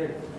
Bien.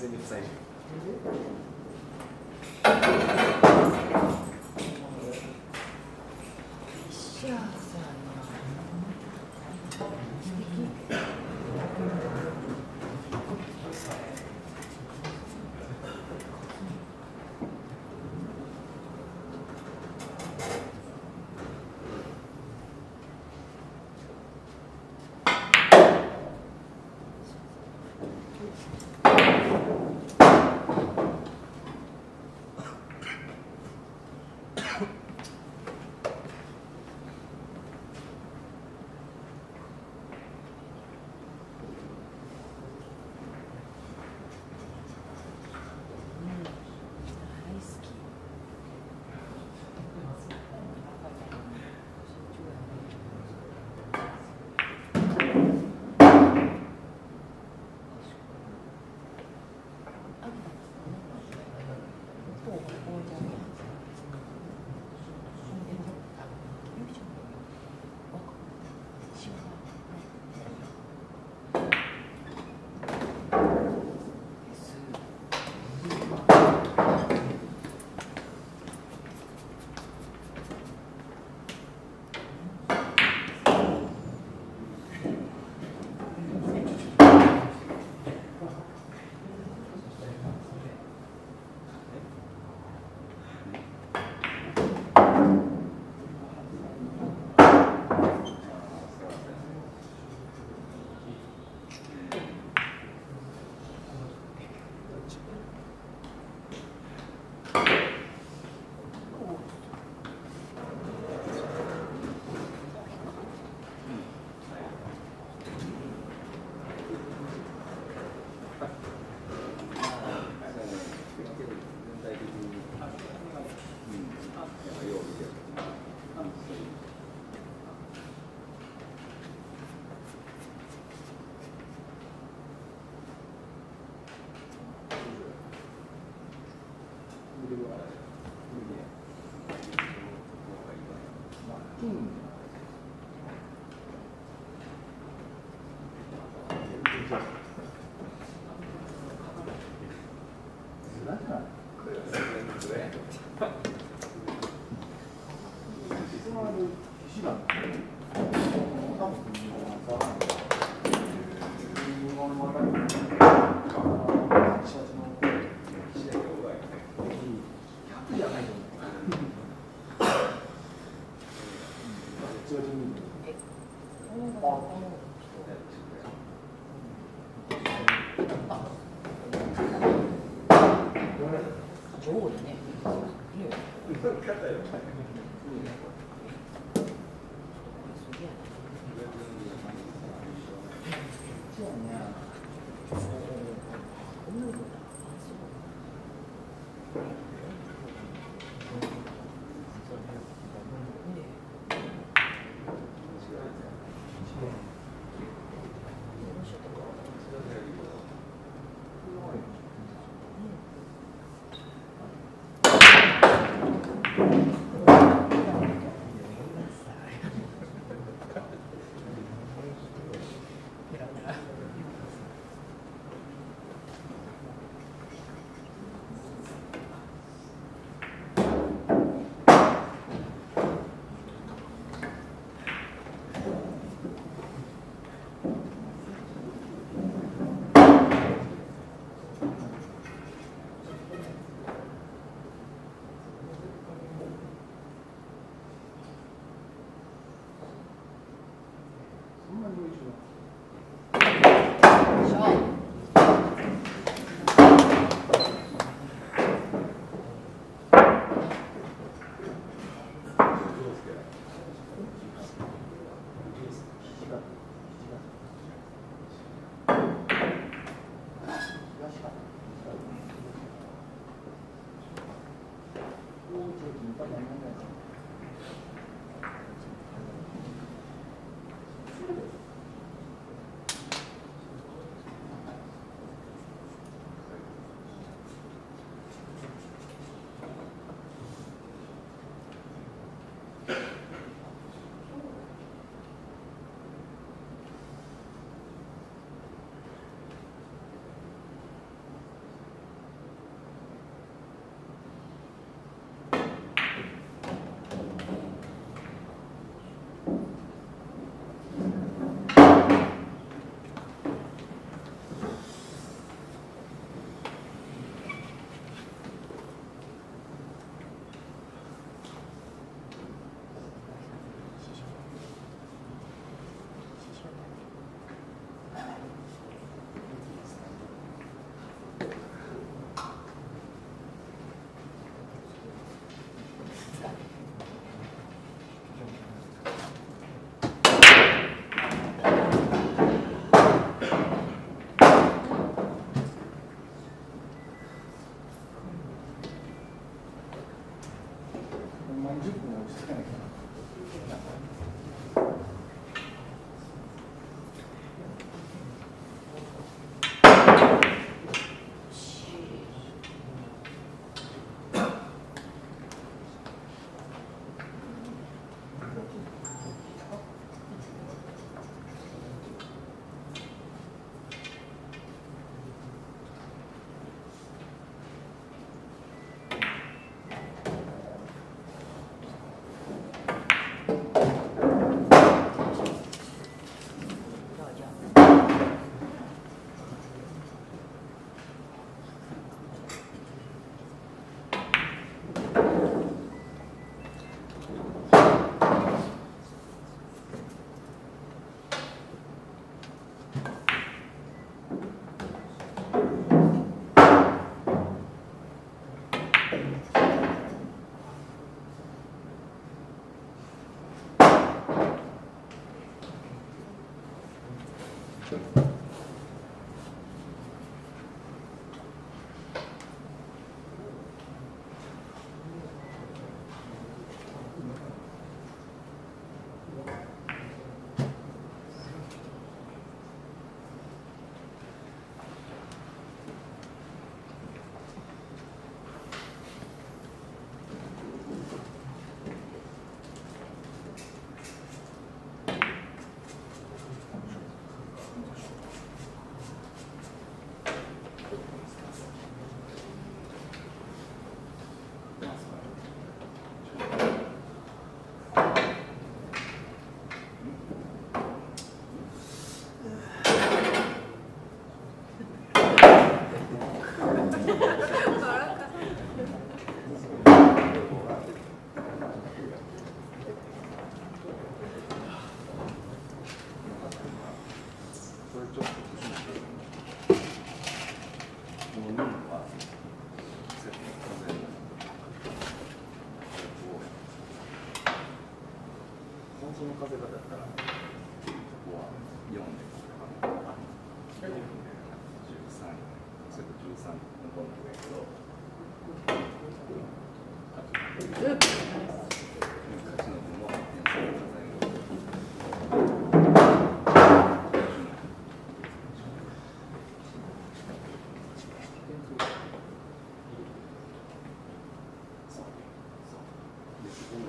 全に塞い adjustments.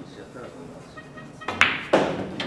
ちやったらこんな。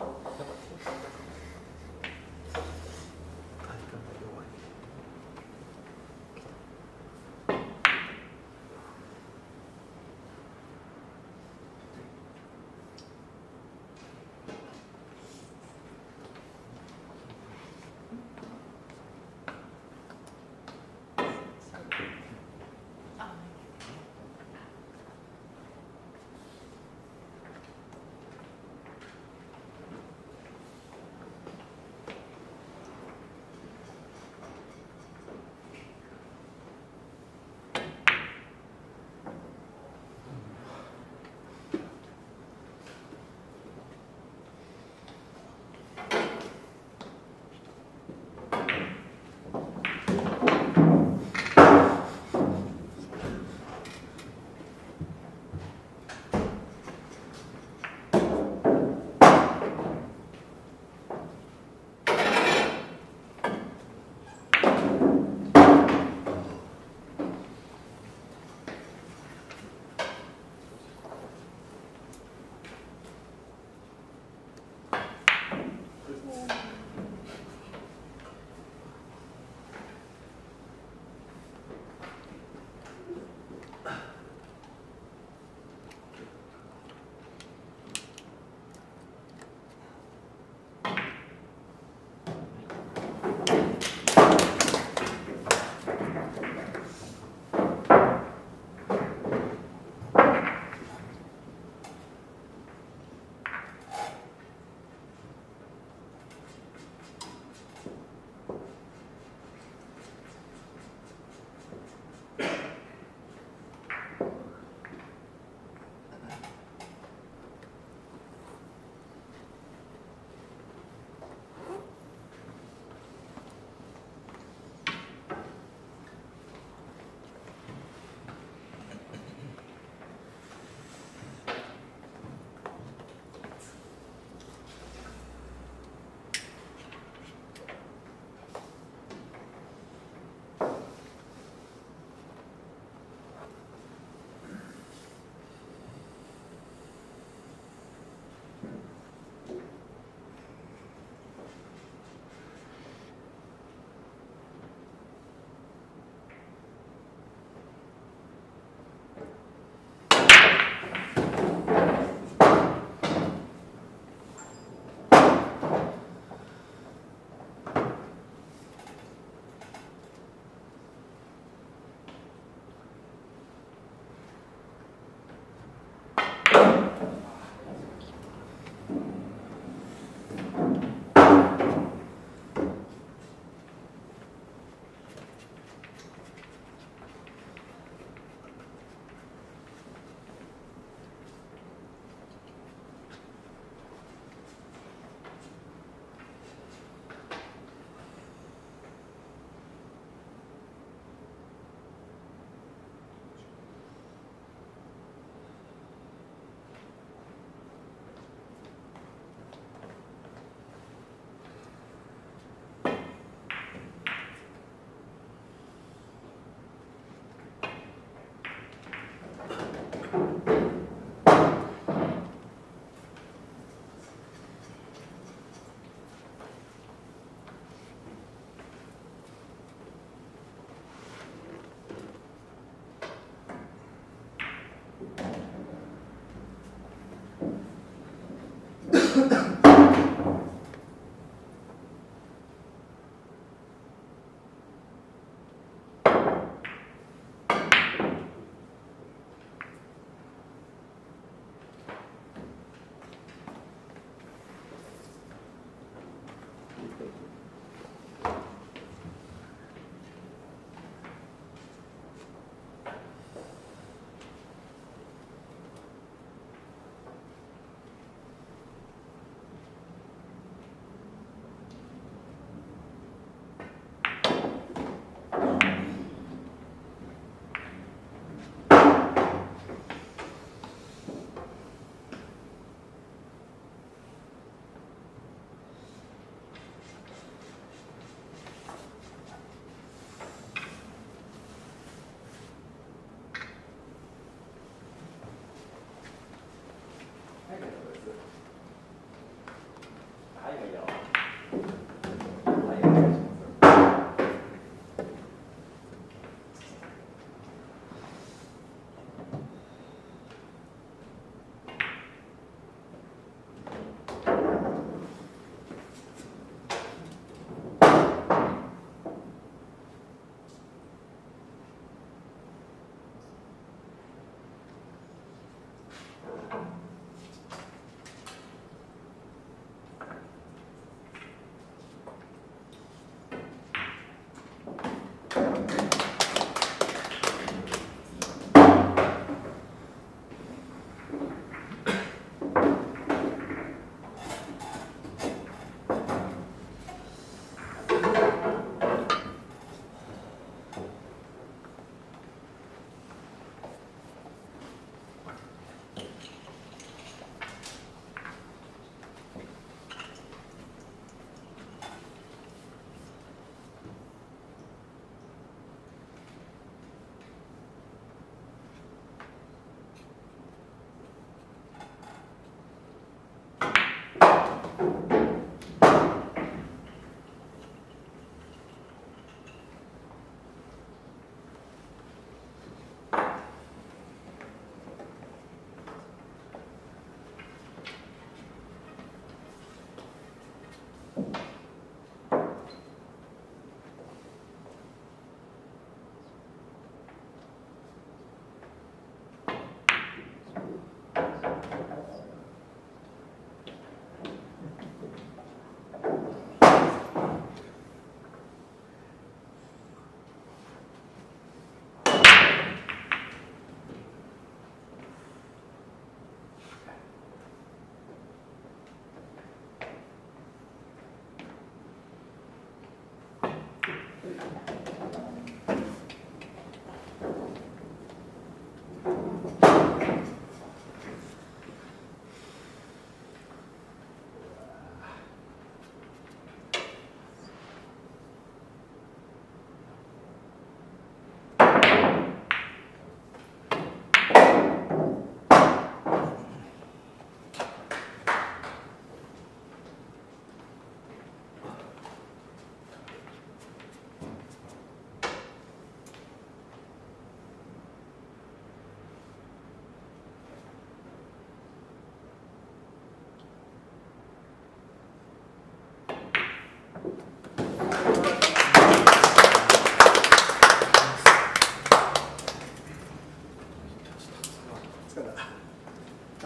Yep.